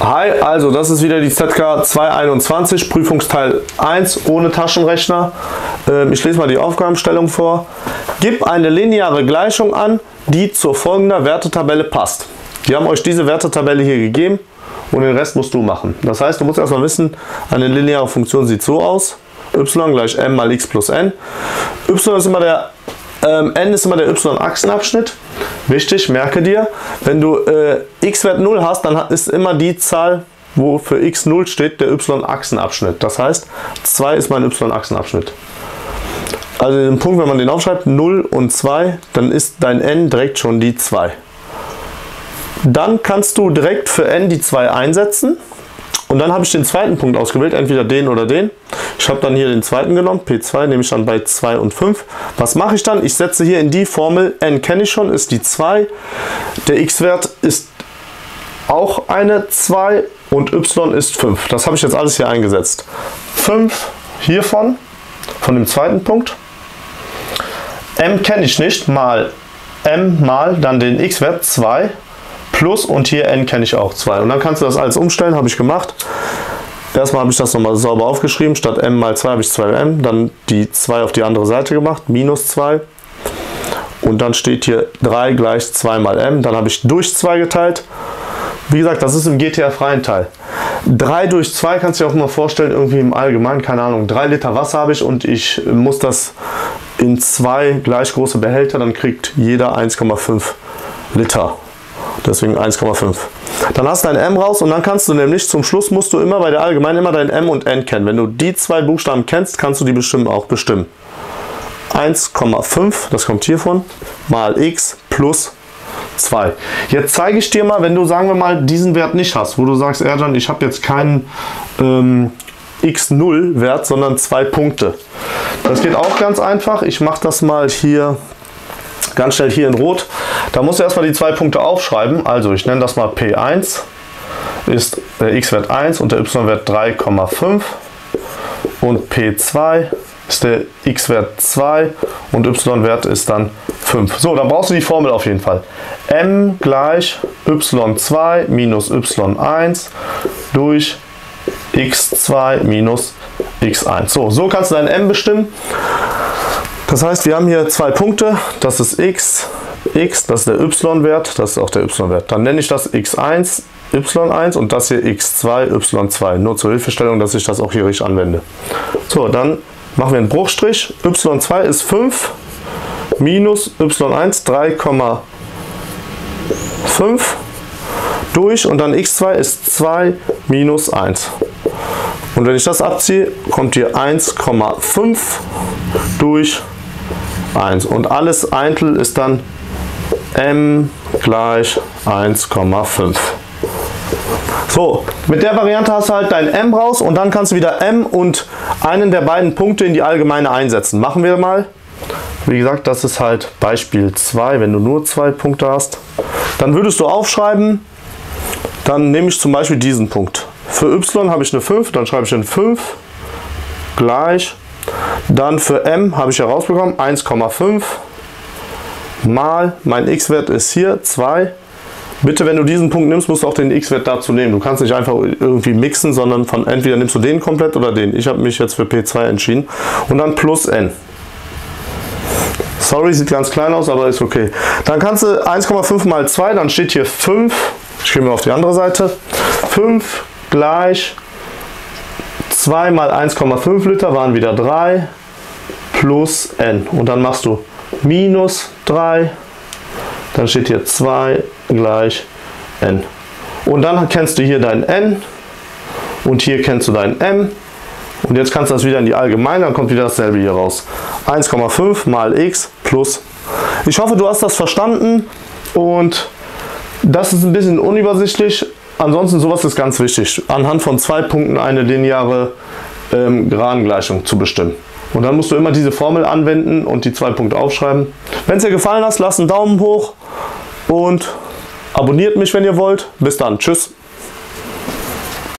Hi, also das ist wieder die ZK 221, Prüfungsteil 1 ohne Taschenrechner. Ähm, ich lese mal die Aufgabenstellung vor. Gib eine lineare Gleichung an, die zur folgender Wertetabelle passt. Die haben euch diese Wertetabelle hier gegeben und den Rest musst du machen. Das heißt, du musst erstmal wissen, eine lineare Funktion sieht so aus. y gleich m mal x plus n. y ist immer der ähm, n ist immer der y-Achsenabschnitt. Wichtig, merke dir, wenn du äh, x-Wert 0 hast, dann ist immer die Zahl, wo für x 0 steht, der y-Achsenabschnitt. Das heißt, 2 ist mein y-Achsenabschnitt. Also den Punkt, wenn man den aufschreibt, 0 und 2, dann ist dein n direkt schon die 2. Dann kannst du direkt für n die 2 einsetzen. Und dann habe ich den zweiten Punkt ausgewählt, entweder den oder den. Ich habe dann hier den zweiten genommen, P2, nehme ich dann bei 2 und 5. Was mache ich dann? Ich setze hier in die Formel, n kenne ich schon, ist die 2. Der x-Wert ist auch eine 2 und y ist 5. Das habe ich jetzt alles hier eingesetzt. 5 hiervon, von dem zweiten Punkt. m kenne ich nicht, mal m mal dann den x-Wert 2 plus und hier n kenne ich auch 2. Und dann kannst du das alles umstellen, habe ich gemacht. Erstmal habe ich das nochmal sauber aufgeschrieben, statt m mal 2 habe ich 2m, dann die 2 auf die andere Seite gemacht, minus 2. Und dann steht hier 3 gleich 2 mal m, dann habe ich durch 2 geteilt. Wie gesagt, das ist im GTA-freien Teil. 3 durch 2 kannst du dir auch mal vorstellen, irgendwie im Allgemeinen, keine Ahnung, 3 Liter Wasser habe ich und ich muss das in zwei gleich große Behälter, dann kriegt jeder 1,5 Liter deswegen 1,5. Dann hast du dein M raus und dann kannst du nämlich, zum Schluss musst du immer bei der Allgemein immer dein M und N kennen. Wenn du die zwei Buchstaben kennst, kannst du die bestimmen auch bestimmen. 1,5, das kommt hiervon, mal x plus 2. Jetzt zeige ich dir mal, wenn du, sagen wir mal, diesen Wert nicht hast, wo du sagst, Erjan, ich habe jetzt keinen ähm, x0 Wert, sondern zwei Punkte. Das geht auch ganz einfach. Ich mache das mal hier ganz schnell hier in Rot. Da musst du erstmal die zwei Punkte aufschreiben. Also ich nenne das mal P1 ist der x-Wert 1 und der y-Wert 3,5 und P2 ist der x-Wert 2 und y-Wert ist dann 5. So, dann brauchst du die Formel auf jeden Fall. m gleich y2 minus y1 durch x2 minus x1. So, so kannst du dein m bestimmen. Das heißt, wir haben hier zwei Punkte. Das ist x, x, das ist der y-Wert, das ist auch der y-Wert. Dann nenne ich das x1, y1 und das hier x2, y2. Nur zur Hilfestellung, dass ich das auch hier richtig anwende. So, dann machen wir einen Bruchstrich. y2 ist 5 minus y1 3,5 durch und dann x2 ist 2 minus 1. Und wenn ich das abziehe, kommt hier 1,5 durch 1. Und alles Eintel ist dann m gleich 1,5. So, mit der Variante hast du halt dein m raus und dann kannst du wieder m und einen der beiden Punkte in die allgemeine einsetzen. Machen wir mal. Wie gesagt, das ist halt Beispiel 2, wenn du nur zwei Punkte hast. Dann würdest du aufschreiben, dann nehme ich zum Beispiel diesen Punkt. Für y habe ich eine 5, dann schreibe ich eine 5 gleich dann für m habe ich herausbekommen 1,5 mal mein x-Wert ist hier 2. Bitte, wenn du diesen Punkt nimmst, musst du auch den x-Wert dazu nehmen. Du kannst nicht einfach irgendwie mixen, sondern von entweder nimmst du den komplett oder den. Ich habe mich jetzt für P2 entschieden. Und dann plus n. Sorry, sieht ganz klein aus, aber ist okay. Dann kannst du 1,5 mal 2, dann steht hier 5. Ich gehe mal auf die andere Seite. 5 gleich 2 mal 1,5 Liter waren wieder 3 plus n. Und dann machst du minus 3, dann steht hier 2 gleich n. Und dann kennst du hier dein n und hier kennst du dein m. Und jetzt kannst du das wieder in die Allgemeine, dann kommt wieder dasselbe hier raus. 1,5 mal x plus. Ich hoffe, du hast das verstanden und das ist ein bisschen unübersichtlich, Ansonsten sowas ist ganz wichtig, anhand von zwei Punkten eine lineare ähm, Geradengleichung zu bestimmen. Und dann musst du immer diese Formel anwenden und die zwei Punkte aufschreiben. Wenn es dir gefallen hat, lasst einen Daumen hoch und abonniert mich, wenn ihr wollt. Bis dann. Tschüss.